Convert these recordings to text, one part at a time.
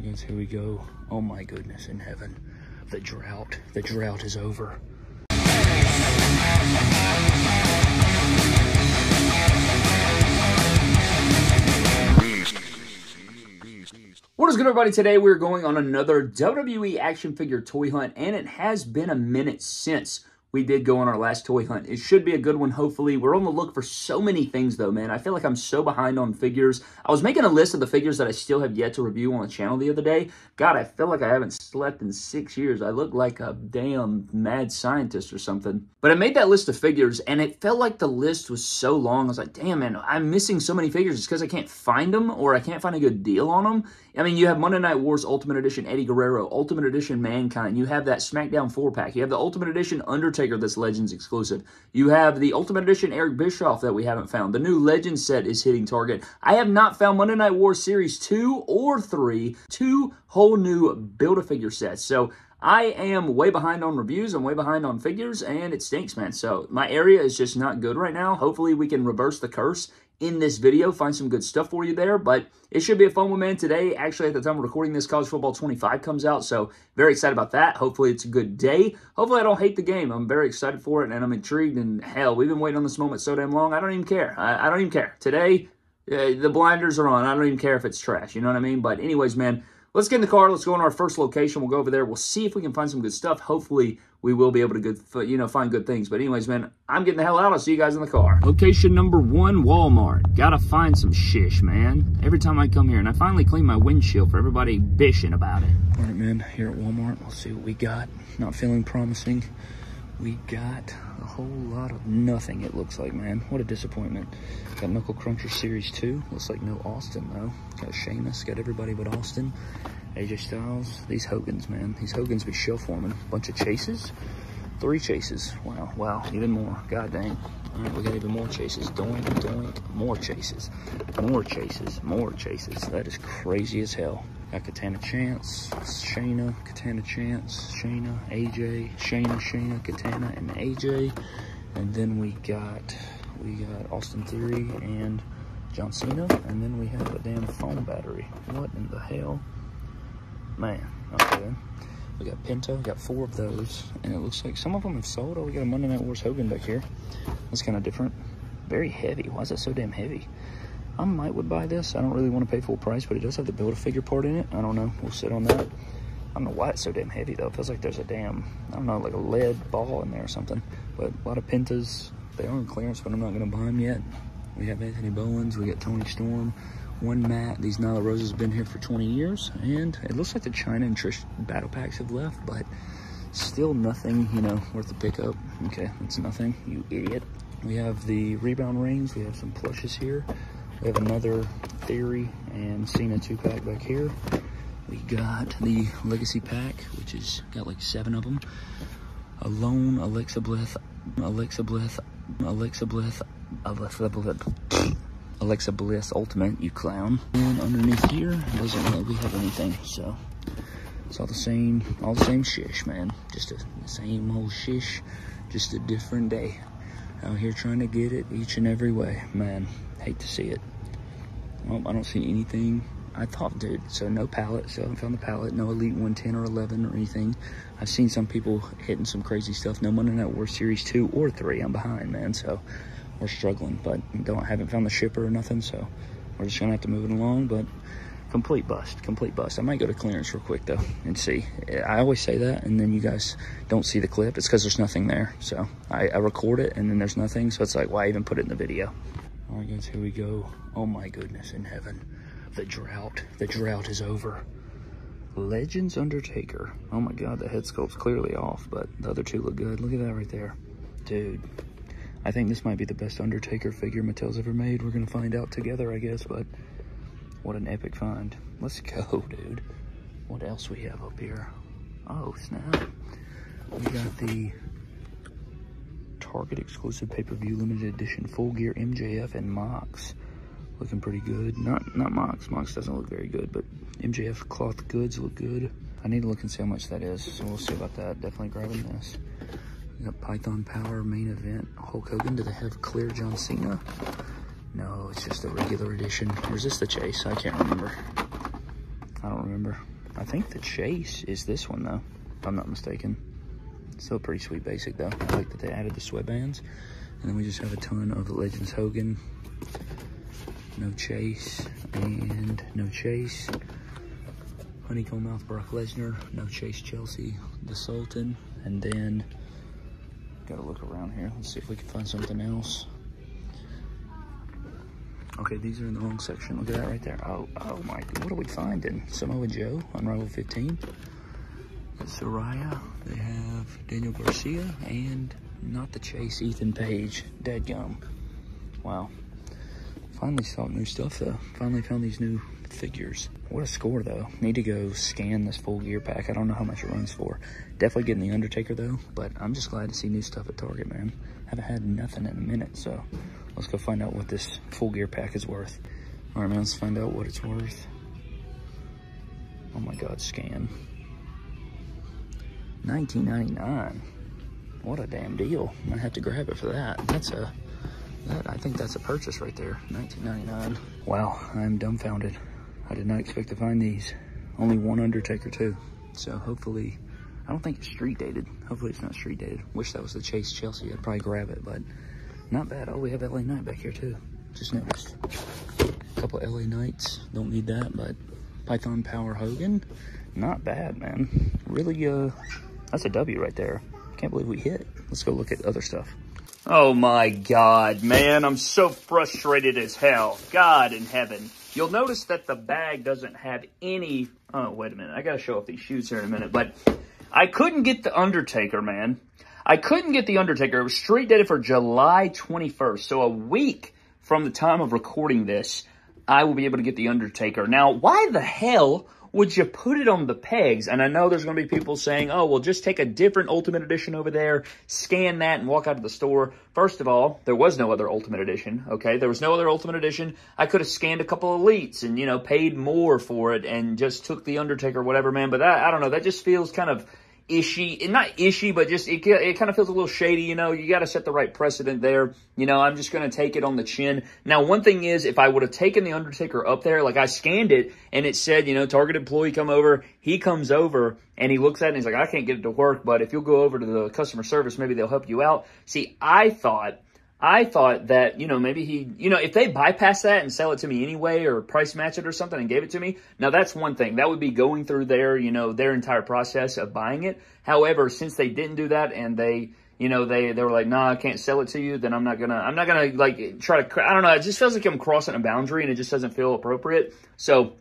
Guys, here we go. Oh my goodness in heaven. The drought. The drought is over. What is good, everybody? Today we're going on another WWE action figure toy hunt, and it has been a minute since we did go on our last toy hunt. It should be a good one, hopefully. We're on the look for so many things, though, man. I feel like I'm so behind on figures. I was making a list of the figures that I still have yet to review on the channel the other day. God, I feel like I haven't slept in six years. I look like a damn mad scientist or something. But I made that list of figures, and it felt like the list was so long. I was like, damn, man, I'm missing so many figures. It's because I can't find them or I can't find a good deal on them. I mean, you have Monday Night Wars Ultimate Edition Eddie Guerrero, Ultimate Edition Mankind. You have that SmackDown 4-pack. You have the Ultimate Edition Undertaker that's Legends exclusive. You have the Ultimate Edition Eric Bischoff that we haven't found. The new Legends set is hitting Target. I have not found Monday Night Wars Series 2 or 3. Two whole new Build-A-Figure sets. So I am way behind on reviews. I'm way behind on figures, and it stinks, man. So my area is just not good right now. Hopefully we can reverse the curse in this video, find some good stuff for you there, but it should be a fun one, man. Today, actually, at the time of recording this, College Football 25 comes out, so very excited about that. Hopefully, it's a good day. Hopefully, I don't hate the game. I'm very excited for it, and I'm intrigued, and hell, we've been waiting on this moment so damn long, I don't even care. I, I don't even care. Today, uh, the blinders are on. I don't even care if it's trash, you know what I mean? But anyways, man, let's get in the car. Let's go on our first location. We'll go over there. We'll see if we can find some good stuff. Hopefully, we will be able to good, you know, find good things. But anyways, man, I'm getting the hell out. I'll see you guys in the car. Location number one, Walmart. Gotta find some shish, man. Every time I come here, and I finally clean my windshield for everybody bishing about it. All right, man, here at Walmart, we'll see what we got. Not feeling promising. We got a whole lot of nothing, it looks like, man. What a disappointment. Got Knuckle Cruncher Series 2. Looks like no Austin, though. Got Sheamus. Got everybody but Austin. AJ Styles. These Hogans, man. These Hogans be show forming. Bunch of chases. Three chases. Wow, wow. Even more. God dang. All right, we got even more chases. Doink, doink. More chases. More chases. More chases. That is crazy as hell. Got Katana Chance, Shayna, Katana Chance, Shayna, AJ, Shayna, Shayna, Katana, and AJ. And then we got we got Austin Theory and John Cena. And then we have a damn phone battery. What in the hell? Man, okay. We got Penta, got four of those, and it looks like some of them have sold. Oh, we got a Monday Night Wars Hogan back here. That's kind of different. Very heavy. Why is that so damn heavy? I might would buy this. I don't really want to pay full price, but it does have the Build-A-Figure part in it. I don't know. We'll sit on that. I don't know why it's so damn heavy, though. It feels like there's a damn, I don't know, like a lead ball in there or something. But a lot of Pentas, They are in clearance, but I'm not going to buy them yet. We have Anthony Bowens. We got Toni Storm. One Matt. These Nyla Roses have been here for 20 years. And it looks like the Chyna and Trish battle packs have left, but still nothing, you know, worth the pickup. Okay, that's nothing, you idiot. We have the rebound rings. We have some plushes here. We have another Theory and Cena 2-pack back here. We got the Legacy pack, which has got like seven of them. Alone, Alexa Bliss, Alexa Bliss, Alexa Bliss, Alexa Bliss, Alexa Bliss Ultimate, you clown. And underneath here, doesn't really have anything, so it's all the same, all the same shish, man. Just the same old shish, just a different day. Out here trying to get it each and every way, man. Hate to see it. Well, I don't see anything. I thought, dude, so no pallet. So I haven't found the pallet. No Elite 110 or 11 or anything. I've seen some people hitting some crazy stuff. No Monday Night War Series 2 or 3. I'm behind, man. So we're struggling. But don't haven't found the shipper or nothing. So we're just going to have to move it along. But complete bust. Complete bust. I might go to clearance real quick, though, and see. I always say that, and then you guys don't see the clip. It's because there's nothing there. So I, I record it, and then there's nothing. So it's like, why even put it in the video? All right, guys, here we go. Oh my goodness in heaven. The drought. The drought is over. Legends Undertaker. Oh my god, the head sculpt's clearly off, but the other two look good. Look at that right there. Dude. I think this might be the best Undertaker figure Mattel's ever made. We're going to find out together, I guess, but what an epic find. Let's go, dude. What else we have up here? Oh, snap. We got the Target exclusive pay-per-view limited edition full gear MJF and Mox. Looking pretty good. Not not Mox. Mox doesn't look very good, but MJF cloth goods look good. I need to look and see how much that is, so we'll see about that. Definitely grabbing this. We got Python Power main event. Hulk Hogan. Do they have clear John Cena? No, it's just a regular edition. Or is this the chase? I can't remember. I don't remember. I think the Chase is this one, though, if I'm not mistaken. Still pretty sweet basic, though. I like that they added the sweatbands. And then we just have a ton of Legends Hogan. No Chase. And no Chase. Honeycomb Mouth Brock Lesnar. No Chase Chelsea. The Sultan. And then, gotta look around here. Let's see if we can find something else. Okay, these are in the wrong section. Look at that right there. Oh, oh my, what are we finding? Samoa Joe, Unrivaled 15. Saraya, They have Daniel Garcia and not the Chase Ethan Page. Dead gum. Wow. Finally saw new stuff though. Finally found these new figures. What a score though. Need to go scan this full gear pack. I don't know how much it runs for. Definitely getting the Undertaker though, but I'm just glad to see new stuff at Target, man. Haven't had nothing in a minute, so let's go find out what this full gear pack is worth. All right, man, let's find out what it's worth. Oh my God, scan. 19.99. What a damn deal. I have to grab it for that. That's a, that, I think that's a purchase right there. 19.99. Wow, I'm dumbfounded. I did not expect to find these. Only one Undertaker too. So hopefully, I don't think it's street dated. Hopefully it's not street dated. Wish that was the Chase Chelsea. I'd probably grab it, but not bad. Oh, we have LA Knight back here too. Just noticed. A couple LA Knights. Don't need that, but Python Power Hogan. Not bad, man. Really, uh, that's a W right there. Can't believe we hit. Let's go look at other stuff. Oh my God, man. I'm so frustrated as hell. God in heaven. You'll notice that the bag doesn't have any... Oh, wait a minute. I got to show off these shoes here in a minute. But I couldn't get the Undertaker, man. I couldn't get the Undertaker. It was street dated for July 21st. So a week from the time of recording this, I will be able to get the Undertaker. Now, why the hell would you put it on the pegs? And I know there's going to be people saying, oh, well, just take a different Ultimate Edition over there, scan that, and walk out of the store. First of all, there was no other Ultimate Edition, okay? There was no other Ultimate Edition. I could have scanned a couple Elites and, you know, paid more for it and just took the Undertaker whatever, man. But that, I don't know, that just feels kind of ishy, not ishy, but just it, it kind of feels a little shady. You know, you got to set the right precedent there. You know, I'm just going to take it on the chin. Now, one thing is, if I would have taken the Undertaker up there, like I scanned it and it said, you know, target employee come over. He comes over and he looks at it and he's like, I can't get it to work, but if you'll go over to the customer service, maybe they'll help you out. See, I thought I thought that, you know, maybe he, you know, if they bypass that and sell it to me anyway or price match it or something and gave it to me, now that's one thing. That would be going through their, you know, their entire process of buying it. However, since they didn't do that and they, you know, they, they were like, nah, I can't sell it to you, then I'm not gonna, I'm not gonna like try to, I don't know, it just feels like I'm crossing a boundary and it just doesn't feel appropriate. So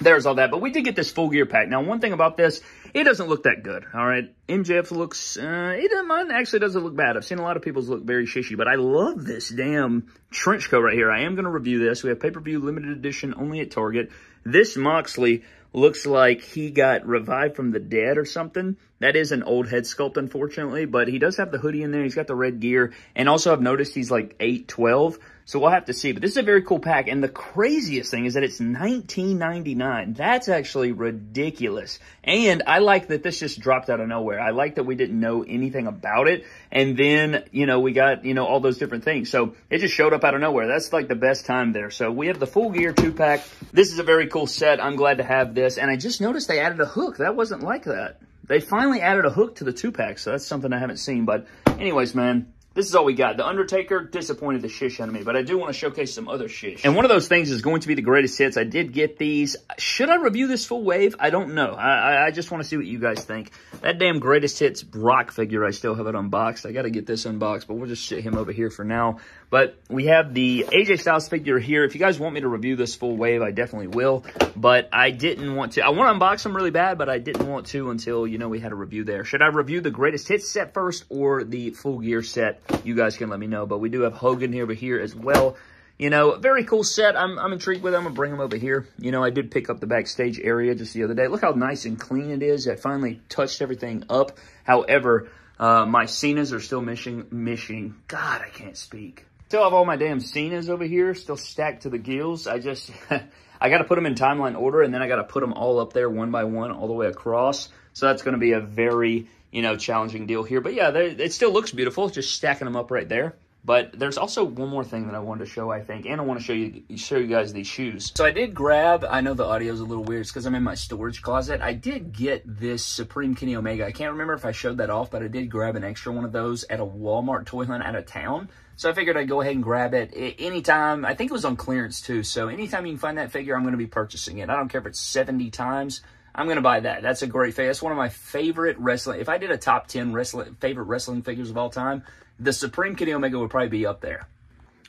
there's all that. But we did get this full gear pack. Now, one thing about this, it doesn't look that good, all right? MJF looks, uh, it doesn't, mine actually doesn't look bad. I've seen a lot of people's look very shishy, but I love this damn trench coat right here. I am going to review this. We have pay-per-view limited edition only at Target. This Moxley looks like he got revived from the dead or something. That is an old head sculpt, unfortunately, but he does have the hoodie in there. He's got the red gear. And also, I've noticed he's like 8'12", so we'll have to see. But this is a very cool pack. And the craziest thing is that it's $19.99. That's actually ridiculous. And I like that this just dropped out of nowhere. I like that we didn't know anything about it. And then, you know, we got, you know, all those different things. So it just showed up out of nowhere. That's like the best time there. So we have the full gear two pack. This is a very cool set. I'm glad to have this. And I just noticed they added a hook. That wasn't like that. They finally added a hook to the two pack. So that's something I haven't seen. But anyways, man, this is all we got. The Undertaker disappointed the shish out of me, but I do want to showcase some other shish. And one of those things is going to be the greatest hits. I did get these. Should I review this full wave? I don't know. I, I just want to see what you guys think. That damn greatest hits Brock figure, I still have it unboxed. I got to get this unboxed, but we'll just sit him over here for now. But we have the AJ Styles figure here. If you guys want me to review this full wave, I definitely will. But I didn't want to. I want to unbox them really bad, but I didn't want to until, you know, we had a review there. Should I review the greatest hits set first or the full gear set? You guys can let me know. But we do have Hogan here, over here as well. You know, very cool set. I'm, I'm intrigued with it. I'm going to bring them over here. You know, I did pick up the backstage area just the other day. Look how nice and clean it is. I finally touched everything up. However, uh, my Cenas are still missing. missing. God, I can't speak. Still have all my damn Cenas over here, still stacked to the gills. I just, I got to put them in timeline order, and then I got to put them all up there one by one all the way across. So that's going to be a very, you know, challenging deal here. But yeah, they, it still looks beautiful, just stacking them up right there. But there's also one more thing that I wanted to show, I think, and I want to show you show you guys these shoes. So I did grab, I know the audio is a little weird, because I'm in my storage closet. I did get this Supreme Kenny Omega. I can't remember if I showed that off, but I did grab an extra one of those at a Walmart toy hunt out of town. So I figured I'd go ahead and grab it anytime. I think it was on clearance too. So anytime you can find that figure, I'm going to be purchasing it. I don't care if it's 70 times. I'm going to buy that. That's a great figure. That's one of my favorite wrestling. If I did a top 10 wrestling, favorite wrestling figures of all time, the Supreme Kenny Omega would probably be up there.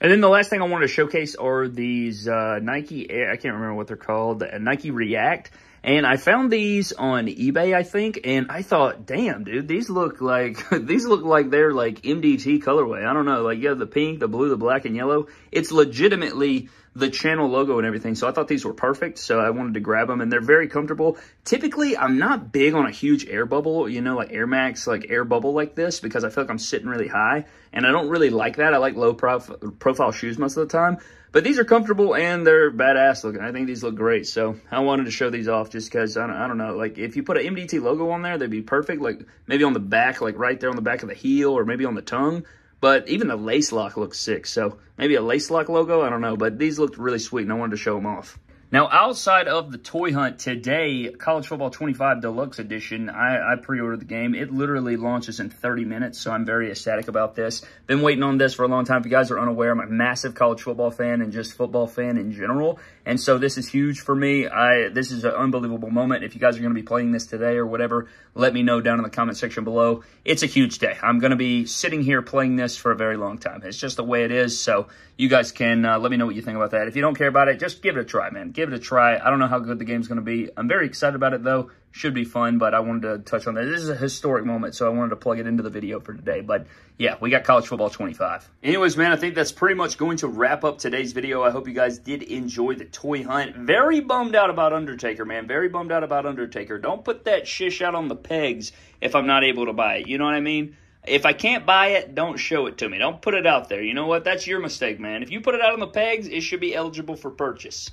And then the last thing I wanted to showcase are these uh, Nike Air, I can't remember what they're called, Nike React. And I found these on eBay, I think, and I thought, damn, dude, these look like, these look like they're like MDT colorway. I don't know, like you have the pink, the blue, the black, and yellow. It's legitimately the channel logo and everything. So I thought these were perfect. So I wanted to grab them and they're very comfortable. Typically, I'm not big on a huge air bubble, you know, like Air Max, like air bubble like this because I feel like I'm sitting really high and I don't really like that. I like low prof profile shoes most of the time. But these are comfortable and they're badass looking. I think these look great. So I wanted to show these off just because, I don't, I don't know, like if you put an MDT logo on there, they'd be perfect. Like maybe on the back, like right there on the back of the heel or maybe on the tongue. But even the lace lock looks sick. So maybe a lace lock logo, I don't know. But these looked really sweet and I wanted to show them off. Now, outside of the toy hunt today, College Football 25 Deluxe Edition, I, I pre-ordered the game. It literally launches in 30 minutes, so I'm very ecstatic about this. Been waiting on this for a long time. If you guys are unaware, I'm a massive college football fan and just football fan in general. And so this is huge for me. I This is an unbelievable moment. If you guys are going to be playing this today or whatever, let me know down in the comment section below. It's a huge day. I'm going to be sitting here playing this for a very long time. It's just the way it is, so you guys can uh, let me know what you think about that. If you don't care about it, just give it a try, man. Give it a try. I don't know how good the game's going to be. I'm very excited about it, though. Should be fun, but I wanted to touch on that. This is a historic moment, so I wanted to plug it into the video for today. But yeah, we got College Football 25. Anyways, man, I think that's pretty much going to wrap up today's video. I hope you guys did enjoy the toy hunt. Very bummed out about Undertaker, man. Very bummed out about Undertaker. Don't put that shish out on the pegs if I'm not able to buy it. You know what I mean? If I can't buy it, don't show it to me. Don't put it out there. You know what? That's your mistake, man. If you put it out on the pegs, it should be eligible for purchase.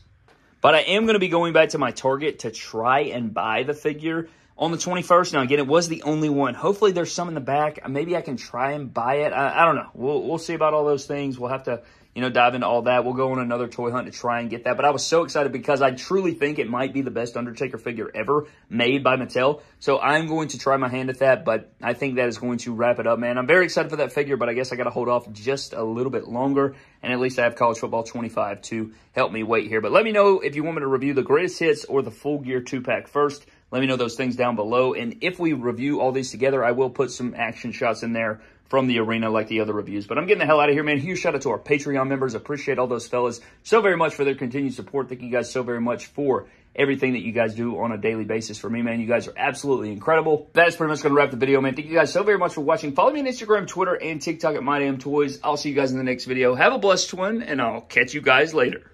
But I am going to be going back to my Target to try and buy the figure on the 21st. Now, again, it was the only one. Hopefully, there's some in the back. Maybe I can try and buy it. I, I don't know. We'll, we'll see about all those things. We'll have to you know, dive into all that. We'll go on another toy hunt to try and get that. But I was so excited because I truly think it might be the best Undertaker figure ever made by Mattel. So I'm going to try my hand at that, but I think that is going to wrap it up, man. I'm very excited for that figure, but I guess I got to hold off just a little bit longer. And at least I have College Football 25 to help me wait here. But let me know if you want me to review the greatest hits or the full gear two pack first. Let me know those things down below. And if we review all these together, I will put some action shots in there from the arena like the other reviews. But I'm getting the hell out of here, man. Huge shout out to our Patreon members. Appreciate all those fellas so very much for their continued support. Thank you guys so very much for everything that you guys do on a daily basis for me, man. You guys are absolutely incredible. That is pretty much going to wrap the video, man. Thank you guys so very much for watching. Follow me on Instagram, Twitter, and TikTok at MyDamnToys. I'll see you guys in the next video. Have a blessed one, and I'll catch you guys later.